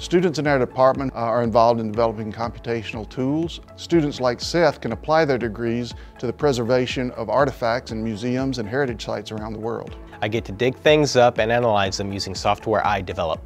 Students in our department are involved in developing computational tools. Students like Seth can apply their degrees to the preservation of artifacts in museums and heritage sites around the world. I get to dig things up and analyze them using software I develop.